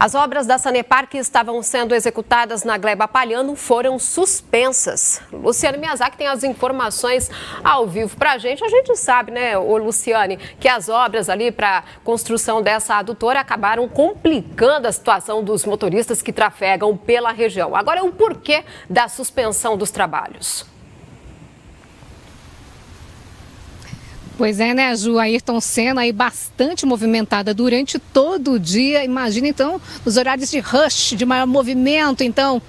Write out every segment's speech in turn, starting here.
As obras da Sanepar que estavam sendo executadas na Gleba Palhano foram suspensas. Luciane Miyazaki tem as informações ao vivo para a gente. A gente sabe, né, ô Luciane, que as obras ali para construção dessa adutora acabaram complicando a situação dos motoristas que trafegam pela região. Agora, o porquê da suspensão dos trabalhos? Pois é, né, Ju? Ayrton Senna aí bastante movimentada durante todo o dia. Imagina, então, os horários de rush, de maior movimento. Então,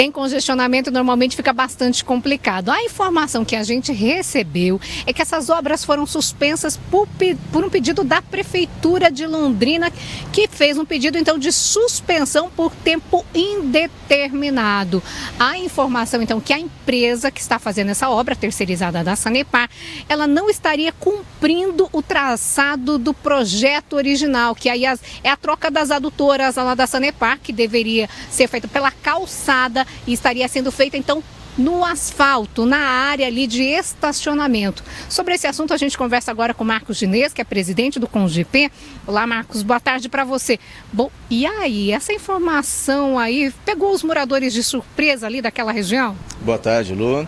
tem congestionamento, normalmente fica bastante complicado. A informação que a gente recebeu é que essas obras foram suspensas por, por, um pedido da Prefeitura de Londrina, que fez um pedido então de suspensão por tempo indeterminado. A informação então que a empresa que está fazendo essa obra, terceirizada da Sanepar, ela não estaria cumprindo o traçado do projeto original, que aí é a troca das adutoras lá da Sanepar, que deveria ser feita pela calçada e estaria sendo feita então no asfalto, na área ali de estacionamento. Sobre esse assunto a gente conversa agora com Marcos Ginês, que é presidente do CONGP. Olá, Marcos, boa tarde para você. Bom, e aí, essa informação aí pegou os moradores de surpresa ali daquela região? Boa tarde, Lu.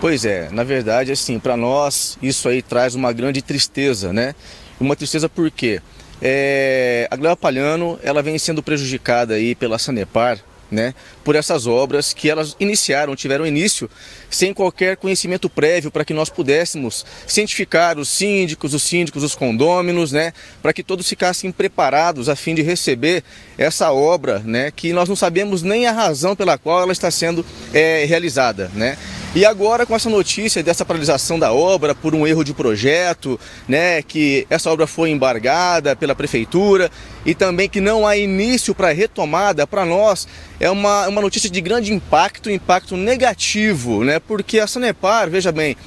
Pois é, na verdade, assim, para nós isso aí traz uma grande tristeza, né? Uma tristeza por quê? É, a Gleba Palhano, ela vem sendo prejudicada aí pela Sanepar né, por essas obras que elas iniciaram, tiveram início sem qualquer conhecimento prévio para que nós pudéssemos cientificar os síndicos, os síndicos, os condôminos, né, para que todos ficassem preparados a fim de receber essa obra, né, que nós não sabemos nem a razão pela qual ela está sendo é, realizada, né. E agora com essa notícia dessa paralisação da obra por um erro de projeto, né, que essa obra foi embargada pela prefeitura e também que não há início para retomada, para nós é uma, uma notícia de grande impacto, impacto negativo, né? Porque a Sanepar, veja bem,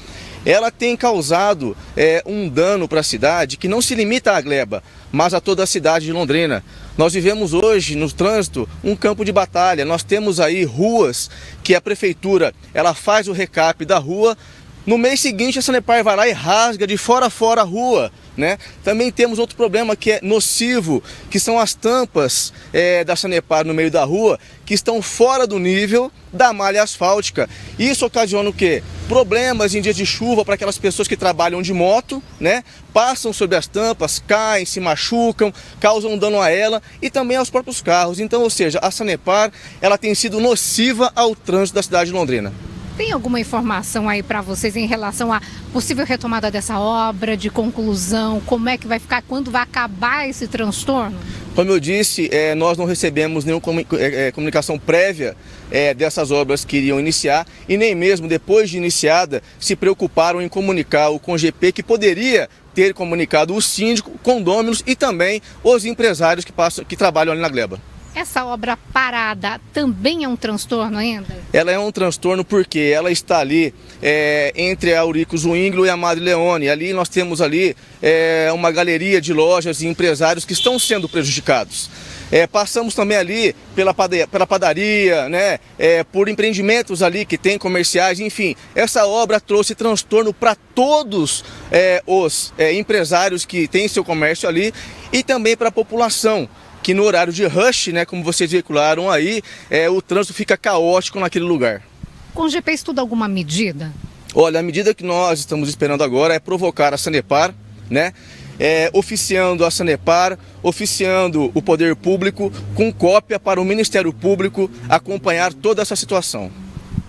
ela tem causado é, um dano para a cidade que não se limita à Gleba, mas a toda a cidade de Londrina. Nós vivemos hoje no trânsito um campo de batalha. Nós temos aí ruas que a prefeitura ela faz o recap da rua. No mês seguinte a Sanepar vai lá e rasga de fora a fora a rua. Né? Também temos outro problema que é nocivo, que são as tampas é, da Sanepar no meio da rua, que estão fora do nível da malha asfáltica. Isso ocasiona o quê? Problemas em dias de chuva para aquelas pessoas que trabalham de moto, né? Passam sobre as tampas, caem, se machucam, causam dano a ela e também aos próprios carros. Então, ou seja, a Sanepar, ela tem sido nociva ao trânsito da cidade de Londrina. Tem alguma informação aí para vocês em relação à possível retomada dessa obra, de conclusão? Como é que vai ficar? Quando vai acabar esse transtorno? Como eu disse, é, nós não recebemos nenhuma é, é, comunicação prévia é, dessas obras que iriam iniciar e nem mesmo depois de iniciada se preocuparam em comunicar o CONGP que poderia ter comunicado o síndico, condôminos e também os empresários que, passam, que trabalham ali na gleba. Essa obra parada também é um transtorno ainda? Ela é um transtorno porque ela está ali é, entre a Aurico Zwinglio e a Madre Leone. Ali nós temos ali é, uma galeria de lojas e empresários que estão sendo prejudicados. É, passamos também ali pela padaria, pela padaria né, é, por empreendimentos ali que tem comerciais, enfim. Essa obra trouxe transtorno para todos é, os é, empresários que têm seu comércio ali e também para a população que no horário de rush, né, como vocês veicularam aí, é, o trânsito fica caótico naquele lugar. Com o GP estuda alguma medida? Olha, a medida que nós estamos esperando agora é provocar a Sanepar, né? É, oficiando a Sanepar, oficiando o poder público, com cópia para o Ministério Público acompanhar toda essa situação.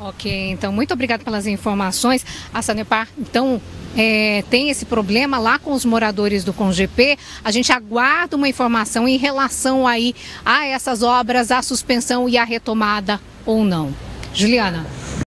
Ok, então muito obrigado pelas informações. A Sanepar, então, é, tem esse problema lá com os moradores do CONGP. A gente aguarda uma informação em relação aí a essas obras, a suspensão e a retomada ou não. Juliana.